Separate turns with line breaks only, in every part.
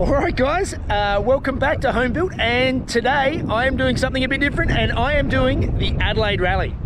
All right, guys, uh, welcome back to Home Built. And today I am doing something a bit different, and I am doing the Adelaide Rally.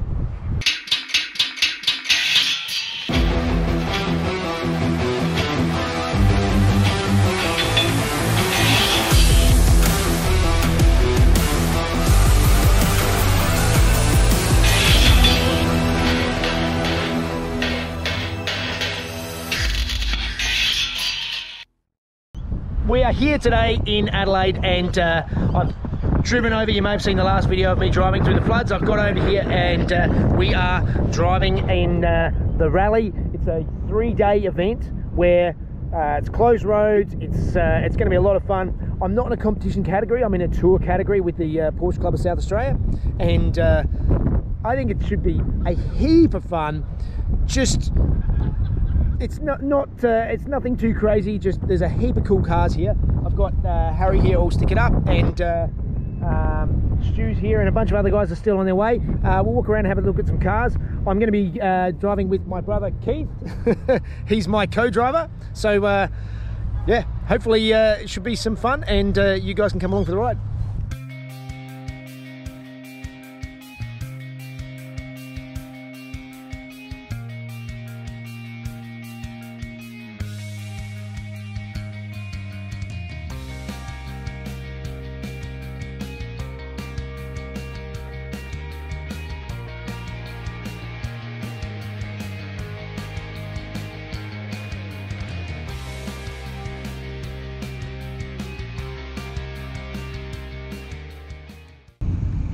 Here today in Adelaide and uh, I've driven over, you may have seen the last video of me driving through the floods. I've got over here and uh, we are driving in uh, the rally. It's a three-day event where uh, it's closed roads, it's, uh, it's going to be a lot of fun. I'm not in a competition category, I'm in a tour category with the Porsche Club of South Australia and I think it should be a heap of fun. Just it's not not uh, it's nothing too crazy. Just there's a heap of cool cars here. I've got uh, Harry here all sticking up, and uh, um, Stu's here, and a bunch of other guys are still on their way. Uh, we'll walk around and have a look at some cars. I'm going to be uh, driving with my brother Keith. He's my co-driver, so uh, yeah, hopefully it should be some fun, and you guys can come along for the ride.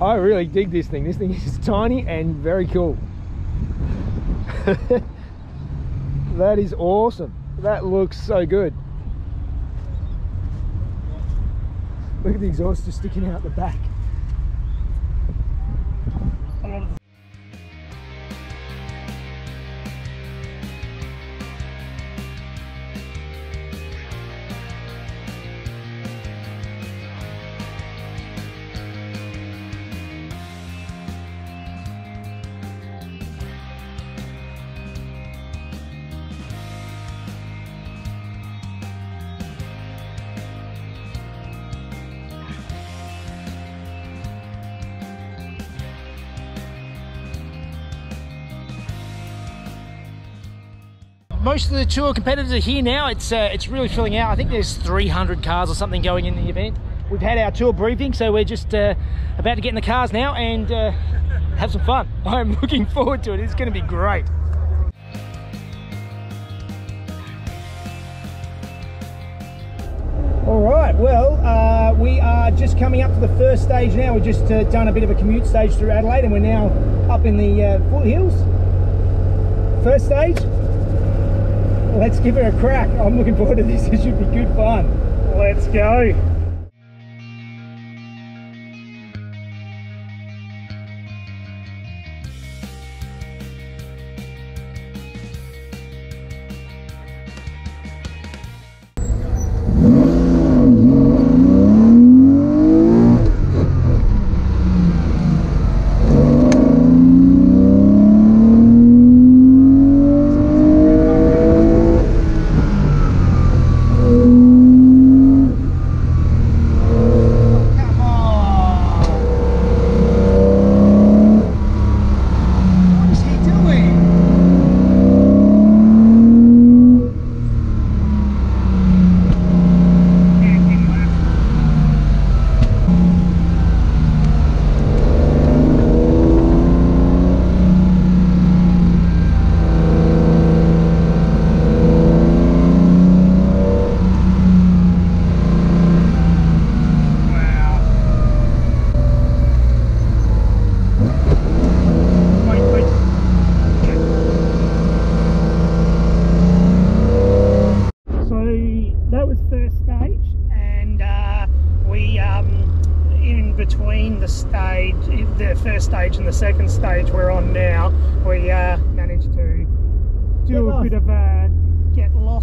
I really dig this thing. This thing is tiny and very cool. that is awesome. That looks so good. Look at the exhaust just sticking out the back. Most of the tour competitors are here now. It's uh, it's really filling out. I think there's 300 cars or something going in the event. We've had our tour briefing, so we're just uh, about to get in the cars now and uh, have some fun. I'm looking forward to it. It's going to be great. All right, well, uh, we are just coming up to the first stage now. We've just uh, done a bit of a commute stage through Adelaide and we're now up in the uh, foothills. First stage, let's give it a crack. I'm looking forward to this. It should be good fun. Let's go.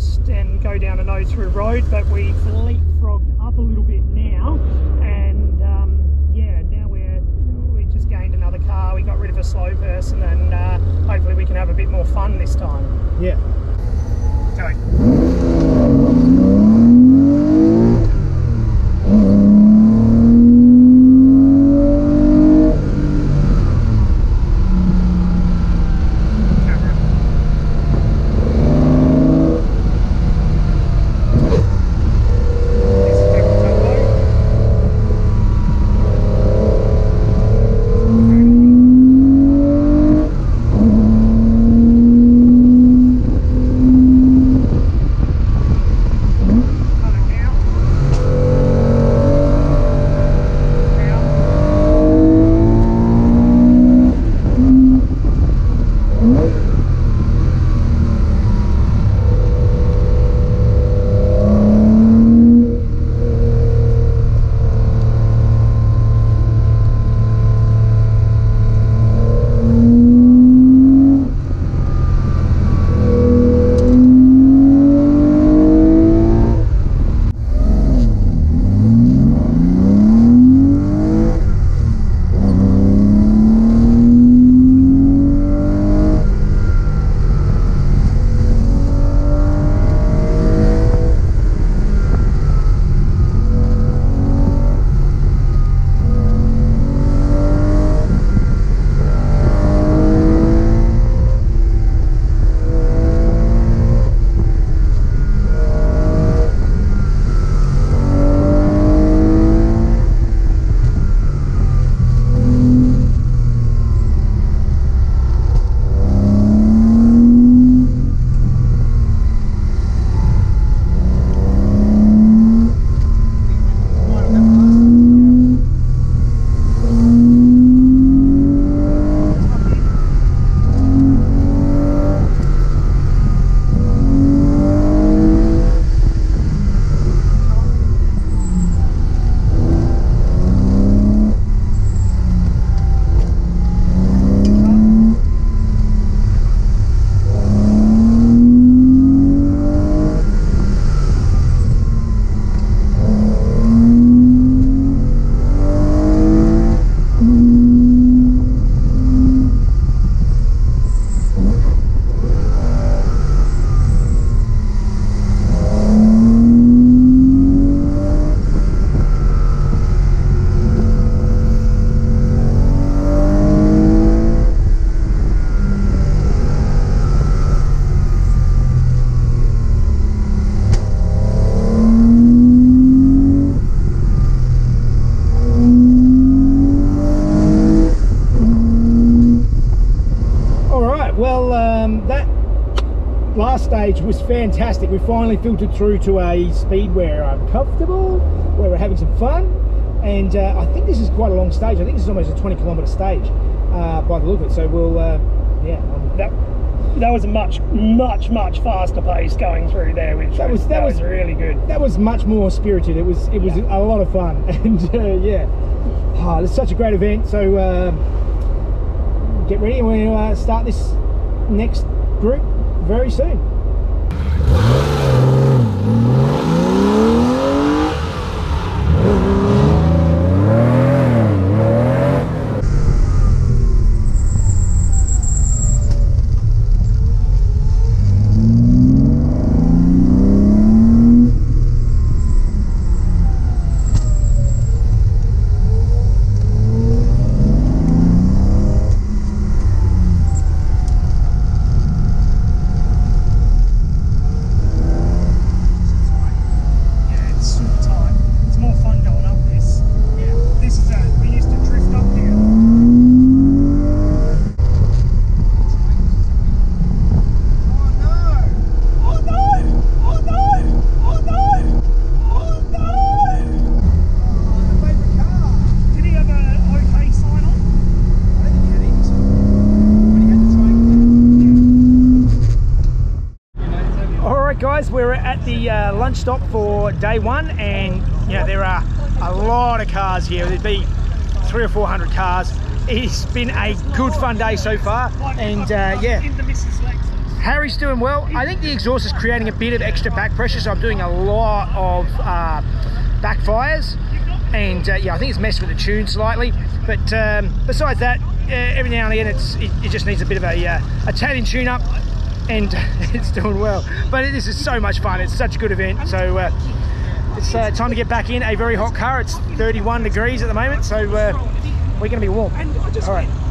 Lost and go down a no-through road, but we leapfrogged up a little bit now, and um, yeah, now we're we just gained another car. We got rid of a slow person, and uh, hopefully we can have a bit more fun this time. Yeah. Going. Was fantastic. We finally filtered through to a speed where I'm comfortable, where we're having some fun, and uh, I think this is quite a long stage. I think this is almost a 20 kilometre stage uh, by the look of it. So we'll, uh, yeah. Um,
that, that was a much, much, much faster pace going through there, which that was that, that was, was, really good.
That was much more spirited. It was it was yeah. a lot of fun, and uh, yeah, oh, it's such a great event. So um, get ready, and we'll uh, start this next group very soon. Day one and you know there are a lot of cars here there'd be three or four hundred cars it's been a good fun day so far and uh, yeah Harry's doing well I think the exhaust is creating a bit of extra back pressure so I'm doing a lot of uh, backfires and uh, yeah I think it's messed with the tune slightly but um, besides that uh, every now and again it's it, it, just needs a bit of a, uh, Italian tune up and it's doing well. But this is so much fun. It's such a good event. So uh, it's uh, time to get back in a very hot car. It's 31 degrees at the moment, so uh, we're going to be warm. All right.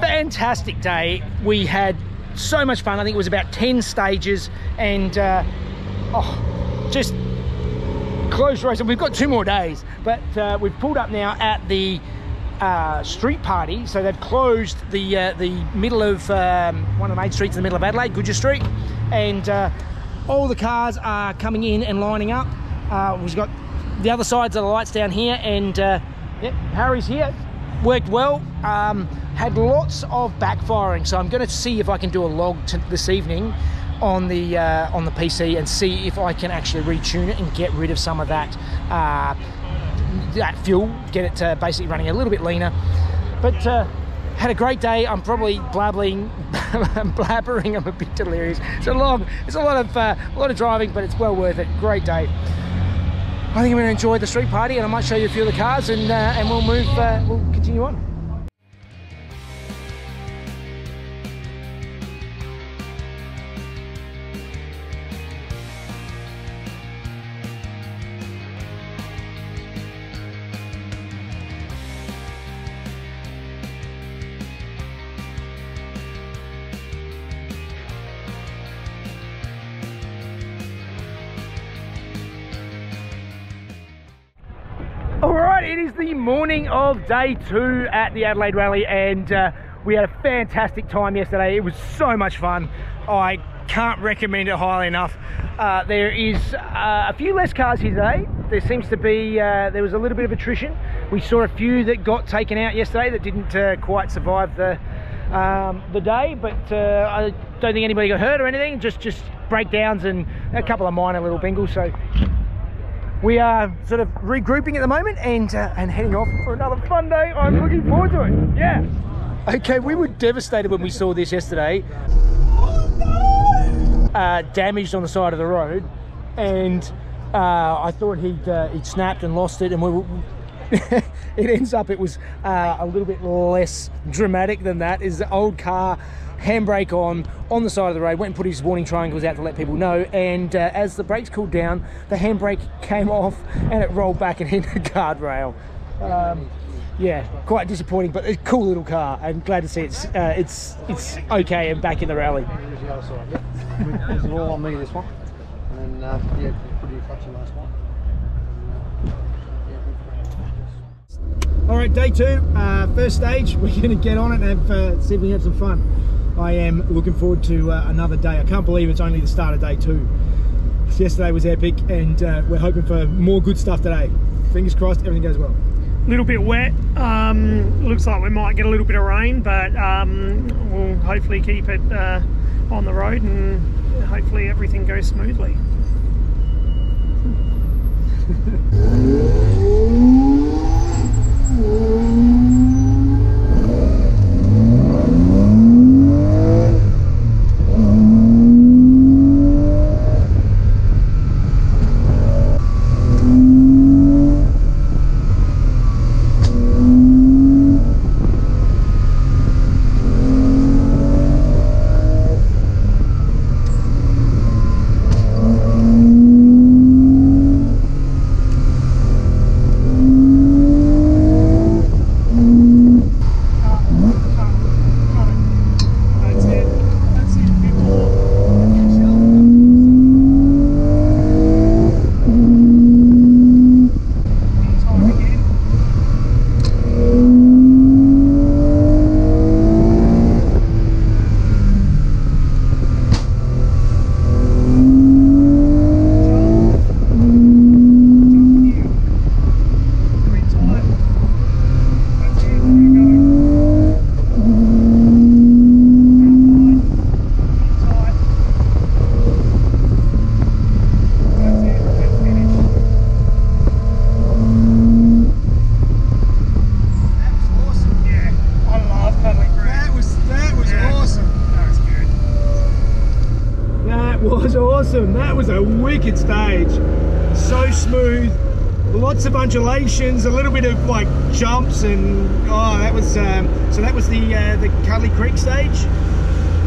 Fantastic day. We had so much fun. I think it was about 10 stages and uh, oh, just close race. And we've got two more days, but uh, we've pulled up now at the uh, street party. So they've closed the uh, the middle of um, one of the main streets in the middle of Adelaide, Gouger Street. And uh, all the cars are coming in and lining up. Uh, we've got the other sides of the lights down here and uh, yep, Harry's here. Worked well. Um, had lots of backfiring so I'm going to see if I can do a log this evening on the uh, on the PC and see if I can actually retune it and get rid of some of that uh, that fuel get it to basically running a little bit leaner. But uh, had a great day. I'm probably blabbling blabbering. I'm a bit delirious. It's a long it's a lot of uh, a lot of driving but it's well worth it. Great day I think I'm going to enjoy the street party and I might show you a few of the cars and uh, and we'll move uh, we'll continue on morning of day two at the Adelaide Rally, and uh, We had a fantastic time yesterday. It was so much fun. I can't recommend it highly enough. Uh, there is uh, a few less cars here today. There seems to be, uh, there was a little bit of attrition. We saw a few that got taken out yesterday that didn't uh, quite survive the um, the day, but uh, I don't think anybody got hurt or anything. Just just breakdowns and a couple of minor little bingles. So we are sort of regrouping at the moment and uh, and heading off for another fun day. I'm looking forward to it. Yeah. Okay, we were devastated when we saw this yesterday. Uh, damaged on the side of the road, and uh, I thought he'd uh, he'd snapped and lost it, and we were. it ends up it was uh, a little bit less dramatic than that. Is the old car handbrake on on the side of the road, went and put his warning triangles out to let people know. And uh, as the brakes cooled down, the handbrake came off and it rolled back and hit the guardrail. Um, yeah, quite disappointing, but a cool little car, and glad to see it's uh, it's it's okay and back in the rally.
Here's the other side, yep. This is all on me, this one. And then, uh, yeah, put your clutch in last one.
All right, day two, uh, first stage. We're going to get on it and have, uh, see if we have some fun. I am looking forward to uh, another day. I can't believe it's only the start of day two. Yesterday was epic, and uh, we're hoping for more good stuff today. Fingers crossed, everything goes well.
A little bit wet. Um, looks like we might get a little bit of rain, but um, we'll hopefully keep it uh, on the road and hopefully everything goes smoothly it. That's it. A bit more. Time again.
That was that was awesome. That was awesome. That was a wicked stage. So smooth. Lots of a little bit of like jumps, and oh, that was um, so. That was the uh, the Cudlee Creek stage.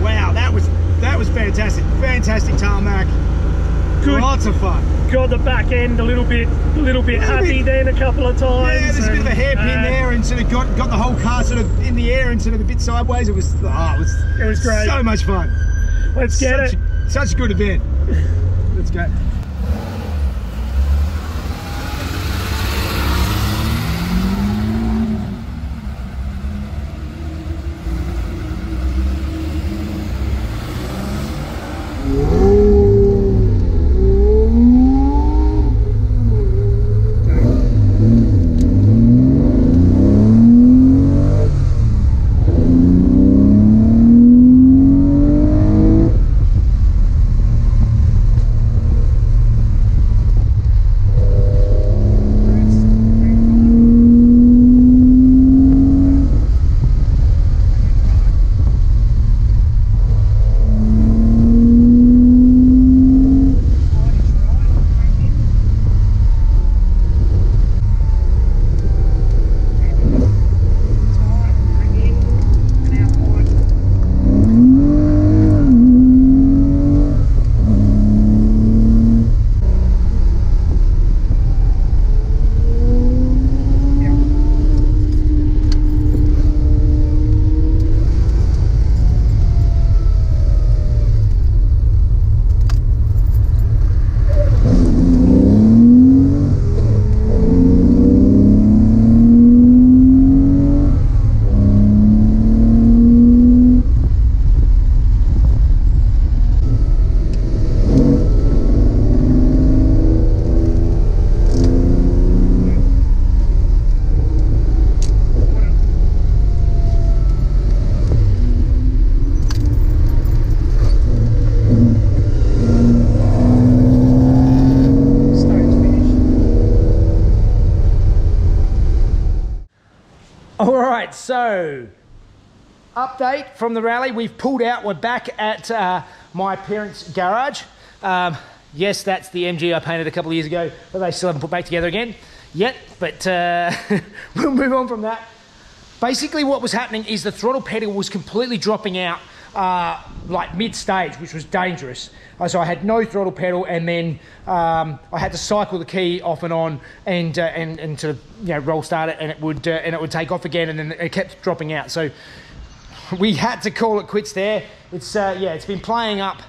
Wow, that was that was fantastic. Fantastic tarmac.
Good.
Lots of fun.
Got the back end a little bit, a little bit
Little
happy
bit-
then a couple of times.
Yeah, there's a bit of a
and,
hairpin
uh,
there, and sort of got got the whole car sort of in the air and sort of a bit sideways. It was oh, it was
It was great.
So much fun.
Let's get
such,
it.
A, such a good event. Let's go. All right, so, update from the rally. We've pulled out. We're back at uh, my parents' garage. Um, yes, that's the MG I painted a couple of years ago, but they still haven't put back together again yet. But uh, we'll move on from that. Basically, what was happening is the throttle pedal was completely dropping out, uh, like mid-stage, which was dangerous. Uh, so I had no throttle pedal, and then um, I had to cycle the key off and on, and uh, and and to you know roll start it, and it would uh, and it would take off again, and then it kept dropping out. So we had to call it quits there. It's uh, yeah, it's been playing up.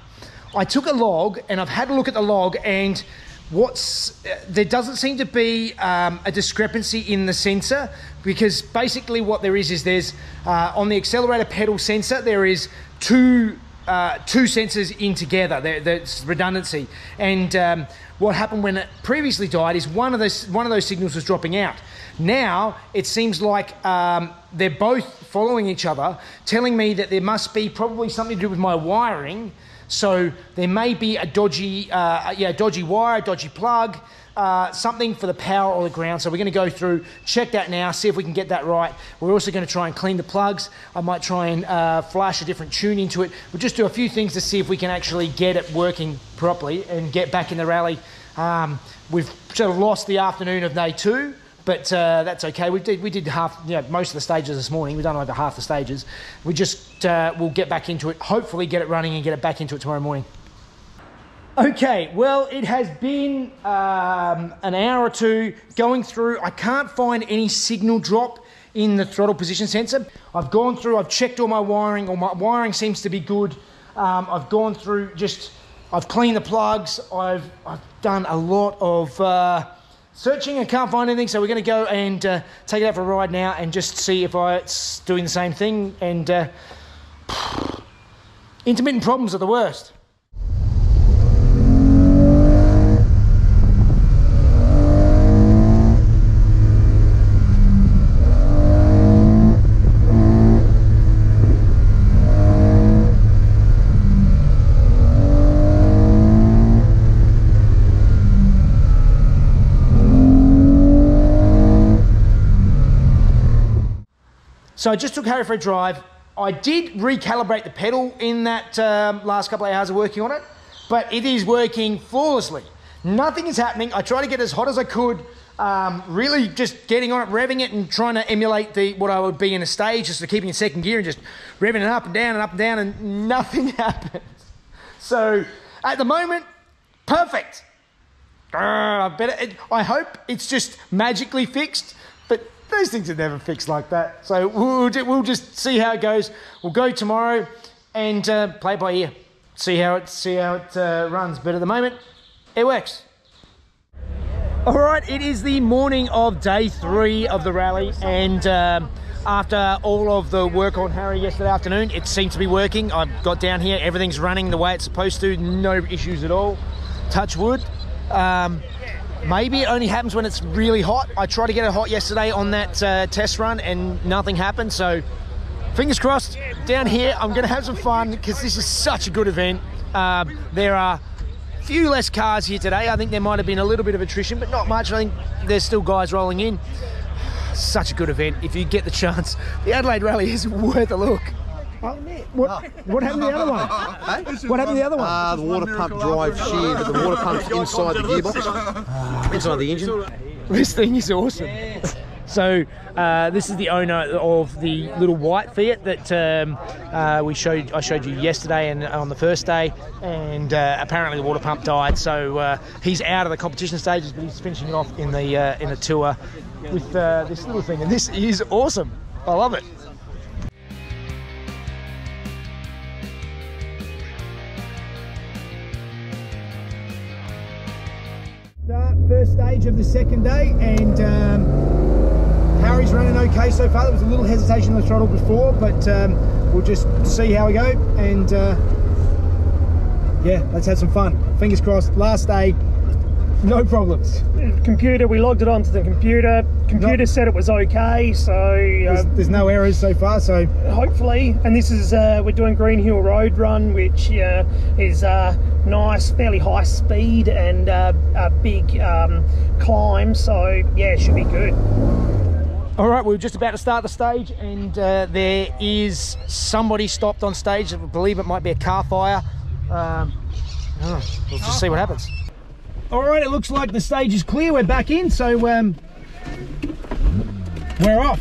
I took a log and I've had a look at the log and what's there doesn't seem to be um, a discrepancy in the sensor because basically what there is is there's uh, on the accelerator pedal sensor there is two uh, two sensors in together. There's redundancy, and um, what happened when it previously died is one of those one of those signals was dropping out. Now it seems like um, they're both following each other, telling me that there must be probably something to do with my wiring. So there may be a dodgy, uh, yeah, dodgy wire, dodgy plug, uh, something for the power or the ground. So we're going to go through, check that now, see if we can get that right. We're also going to try and clean the plugs. I might try and uh, flash a different tune into it. We'll just do a few things to see if we can actually get it working properly and get back in the rally. Um, we've sort of lost the afternoon of day two but uh, that's okay. We did we did half, you know, most of the stages this morning. We've done over half the stages. We just uh, we'll get back into it. Hopefully, get it running and get it back into it tomorrow morning. Okay, well, it has been um, an hour or two going through. I can't find any signal drop in the throttle position sensor. I've gone through. I've checked all my wiring. All my wiring seems to be good. Um, I've gone through just. I've cleaned the plugs. I've I've done a lot of. Uh, searching and can't find anything, so we're going to go and uh, take it out for a ride now and just see if I, it's doing the same thing. And uh, intermittent problems are the worst. So I just took Harry for a drive. I did recalibrate the pedal in that um, last couple of hours of working on it, but it is working flawlessly. Nothing is happening. I tried to get as hot as I could, um, really just getting on it, revving it, and trying to emulate the what I would be in a stage, just keeping in second gear and just revving it up and down and up and down, and nothing happens. So at the moment, perfect. I, I hope it's just magically fixed these things are never fixed like that. So we'll, we'll just see how it goes. We'll go tomorrow and uh, play by ear. See how it see how it uh, runs. But at the moment, it works. All right, it is the morning of day three of the rally, and um, after all of the work on Harry yesterday afternoon, it seemed to be working. I've got down here, everything's running the way it's supposed to, no issues at all. Touch wood. Um, Maybe it only happens when it's really hot. I tried to get it hot yesterday on that uh, test run and nothing happened. So fingers crossed. Down here, I'm going to have some fun because this is such a good event. Um, there are few less cars here today. I think there might have been a little bit of attrition, but not much. I think there's still guys rolling in. Such a good event. If you get the chance, the Adelaide Rally is worth a look. Oh, what, what happened to the other one? hey? What happened to the other one?
Uh, the water pump drive shear, but the water pump's inside the gearbox, inside the engine.
This thing is awesome. So uh, this is the owner of the little white Fiat that um, uh, we showed. I showed you yesterday and on the first day, and uh, apparently the water pump died. So uh, he's out of the competition stages, but he's finishing it off in the uh, in a tour with uh, this little thing, and this is awesome. I love it. Stage of the second day and um, Harry's running okay so far. There was a little hesitation on the throttle before, but um, we'll just see how we go and uh, yeah, let's have some fun. Fingers crossed. Last day, no problems.
Computer, we logged it onto the computer. Computer Not, said it was okay, so
there's, um, there's, no errors so far. So
hopefully, and this is uh, we're doing Green Hill Road Run, which uh, is uh, nice, fairly high speed and uh, a big um, climb. So yeah, it should be good.
All right, we were just about to start the stage, and uh, there is somebody stopped on stage. I believe it might be a car fire. Um, oh, we'll just see what happens. All right, it looks like the stage is clear. We're back in, so um, we're off.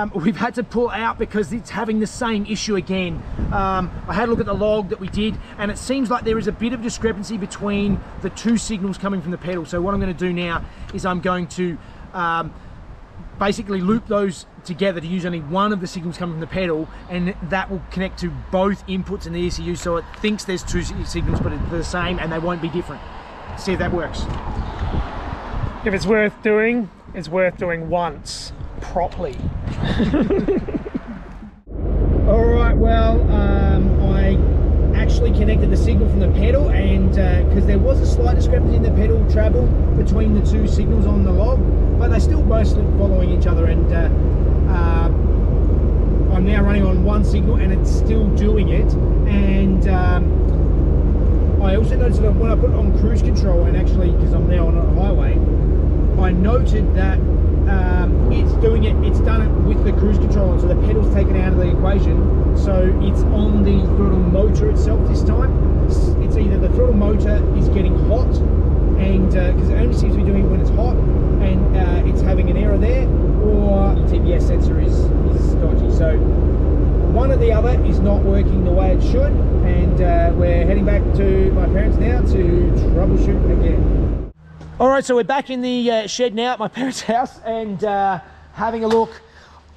Um, we've had to pull out because it's having the same issue again. Um, I had a look at the log that we did, and it seems like there is a bit of discrepancy between the two signals coming from the pedal. So what I'm going to do now is I'm going to um, basically loop those together to use only one of the signals coming from the pedal, and that will connect to both inputs in the ECU. So it thinks there's two signals, but they're the same, and they won't be different. See if that works.
If it's worth doing, it's worth doing once properly.
All right, well, um, I actually connected the signal from the pedal, and because there was a slight discrepancy in the pedal travel between the two signals on the log, but they're still mostly following each other. And uh, uh, I'm now running on one signal, and it's still doing it. And um, I also noticed that when I put on cruise control, and actually because I'm now on a highway, I noted that um, it's doing it. It's done it with the cruise control, so the pedal's taken out of the equation. So it's on the throttle motor itself this time. It's, either the throttle motor is getting hot, and because it only seems to be doing it when it's hot, and uh, it's having an error there, or the TPS sensor is is dodgy. So one or the other is not working the way it should, and uh, we're heading back to my parents now to troubleshoot again. All right, so we're back in the uh, shed now at my parents' house and uh, having a look.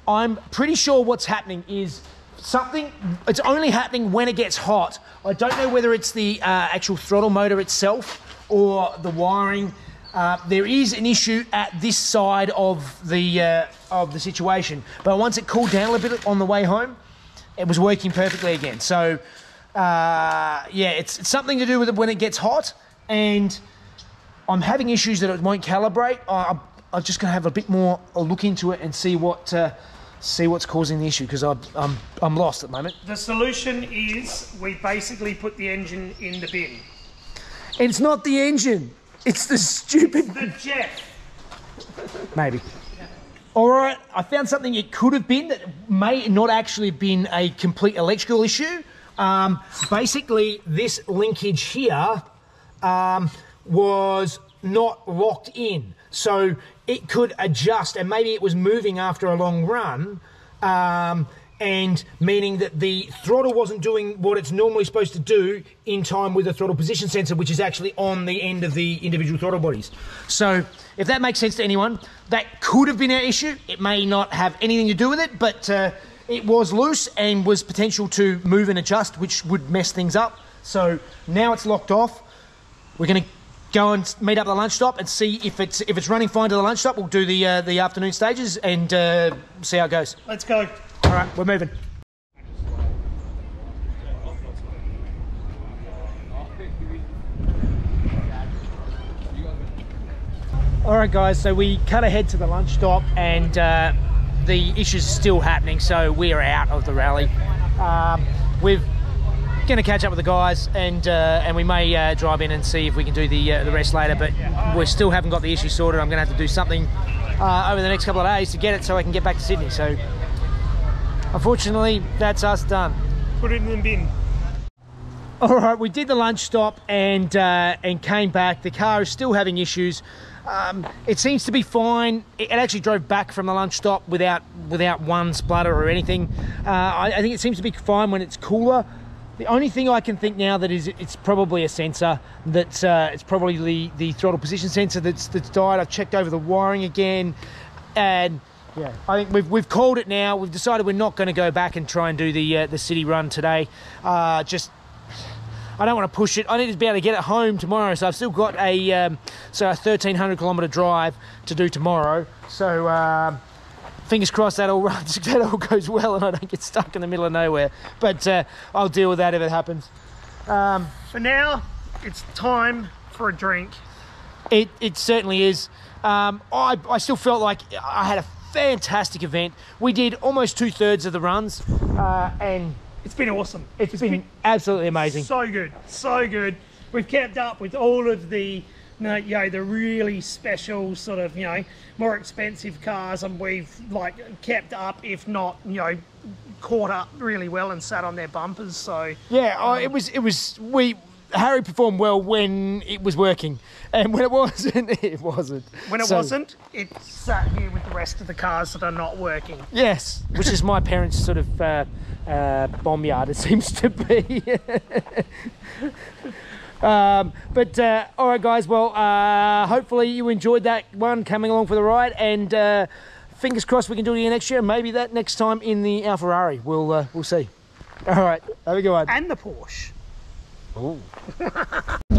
I'm pretty sure what's happening is something, it's only happening when it gets hot. I don't know whether it's the uh, actual throttle motor itself or the wiring. Uh, there is an issue at this side of the, uh, of the situation, but once it cooled down a little bit on the way home, it was working perfectly again. So, uh, yeah, it's, it's something to do with it when it gets hot, and I'm having issues that it won't calibrate. I- I'm, I'm just going to have a bit more a look into it and see what uh, see what's causing the issue because I'm, I'm I'm lost at the moment.
The solution is we basically put the engine in the bin.
It's not the engine. It's the stupid.
The jet.
Maybe. All right, I found something it could have been that may not actually have been a complete electrical issue. Um, basically, this linkage here um, was not locked in. So it could adjust, and maybe it was moving after a long run, um, and meaning that the throttle wasn't doing what it's normally supposed to do in time with the throttle position sensor, which is actually on the end of the individual throttle bodies. So, if that makes sense to anyone, that could have been our issue. It may not have anything to do with it, but uh, it was loose and was potential to move and adjust, which would mess things up. So now it's locked off. We're going to go and meet up at the lunch stop and see if it's if it's running fine to the lunch stop. We'll do the uh, the afternoon stages and uh, see how it goes.
Let's go.
All right, we're moving. All right, guys. So we cut ahead to the lunch stop, and uh, the issues are still happening. So we are out of the rally. Um, we're going to catch up with the guys, and uh, and we may uh, drive in and see if we can do the uh, the rest later. But we still haven't got the issue sorted. I'm going to have to do something uh, over the next couple of days to get it, so I can get back to Sydney. So unfortunately, that's us done.
Put it in the bin.
All right, we did the lunch stop and uh, and came back. The car is still having issues. Um, it seems to be fine. It, actually drove back from the lunch stop without without one splutter or anything. Uh, I, I think it seems to be fine when it's cooler. The only thing I can think now that is it's probably a sensor that uh, it's probably the, the throttle position sensor that's that's died. I've checked over the wiring again, and yeah, I think we've we've called it now. We've decided we're not going to go back and try and do the uh, the city run today. Uh, just I don't want to push it. I need to be able to get it home tomorrow. So I've still got a um, so a 1300 kilometre drive to do tomorrow. So um, fingers crossed that all runs, that all goes well, and I don't get stuck in the middle of nowhere. But uh, I'll deal with that if it happens. Um,
For now, it's time for a drink.
It, it certainly is. Um, I, I still felt like I had a fantastic event. We did almost two thirds of the runs, uh, and
It's been awesome.
it's been absolutely amazing.
So good, so good. We've kept up with all of the, you know, the really special sort of, you know, more expensive cars, and we've like kept up, if not, you know, caught up really well and sat on their bumpers. So
Yeah, oh, it was. It was. We Harry performed well when it was working, and when it wasn't, it wasn't.
when it
So,
wasn't, it sat here with the rest of the cars that are not working.
yes, which is my parents' sort of uh, uh, bomb yard. It seems to be. um, but uh, all right, guys. Well, uh, hopefully you enjoyed that one coming along for the ride, and uh, fingers crossed we can do it again next year. Maybe that next time in the Alfa Ferrari. We'll uh, we'll see. All right, have a good one.
And the Porsche.
Ooh.